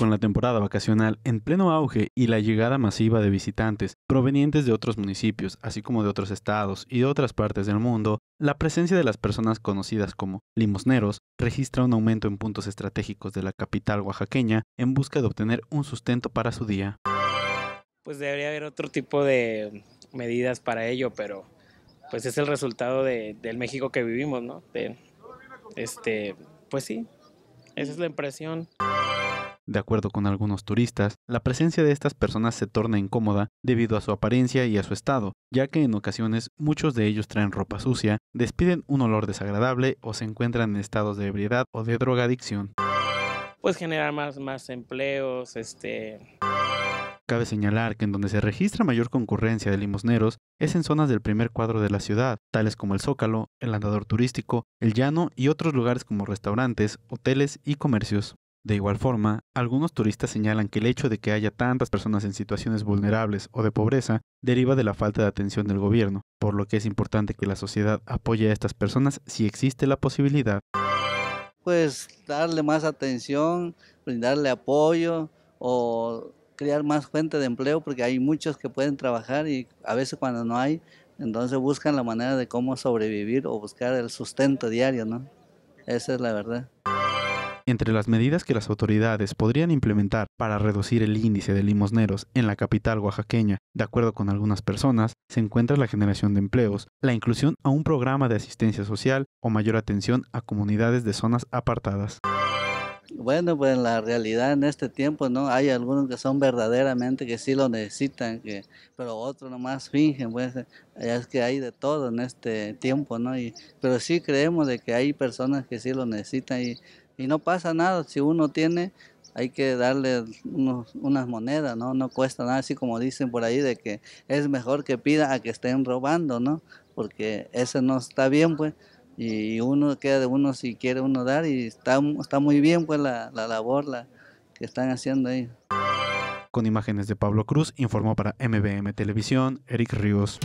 Con la temporada vacacional en pleno auge y la llegada masiva de visitantes provenientes de otros municipios, así como de otros estados y de otras partes del mundo, la presencia de las personas conocidas como limosneros registra un aumento en puntos estratégicos de la capital oaxaqueña en busca de obtener un sustento para su día. Pues debería haber otro tipo de medidas para ello, pero pues es el resultado de, del México que vivimos, ¿no? De, este, pues sí, esa es la impresión. De acuerdo con algunos turistas, la presencia de estas personas se torna incómoda debido a su apariencia y a su estado, ya que en ocasiones muchos de ellos traen ropa sucia, despiden un olor desagradable o se encuentran en estados de ebriedad o de drogadicción. Pues generar más, más empleos, este... Cabe señalar que en donde se registra mayor concurrencia de limosneros es en zonas del primer cuadro de la ciudad, tales como el Zócalo, el Andador Turístico, el Llano y otros lugares como restaurantes, hoteles y comercios. De igual forma, algunos turistas señalan que el hecho de que haya tantas personas en situaciones vulnerables o de pobreza deriva de la falta de atención del gobierno, por lo que es importante que la sociedad apoye a estas personas si existe la posibilidad. Pues darle más atención, brindarle apoyo o crear más fuente de empleo porque hay muchos que pueden trabajar y a veces cuando no hay, entonces buscan la manera de cómo sobrevivir o buscar el sustento diario, ¿no? Esa es la verdad. Entre las medidas que las autoridades podrían implementar para reducir el índice de limosneros en la capital oaxaqueña, de acuerdo con algunas personas, se encuentra la generación de empleos, la inclusión a un programa de asistencia social o mayor atención a comunidades de zonas apartadas. Bueno, pues en la realidad en este tiempo, ¿no? Hay algunos que son verdaderamente que sí lo necesitan, que, pero otros nomás fingen, pues es que hay de todo en este tiempo, ¿no? Y, pero sí creemos de que hay personas que sí lo necesitan y y no pasa nada, si uno tiene hay que darle unos, unas monedas, ¿no? No cuesta nada, así como dicen por ahí, de que es mejor que pida a que estén robando, ¿no? Porque eso no está bien, pues, y uno queda de uno si quiere uno dar, y está, está muy bien, pues, la, la labor la, que están haciendo ahí. Con imágenes de Pablo Cruz, informó para MBM Televisión, Eric Ríos.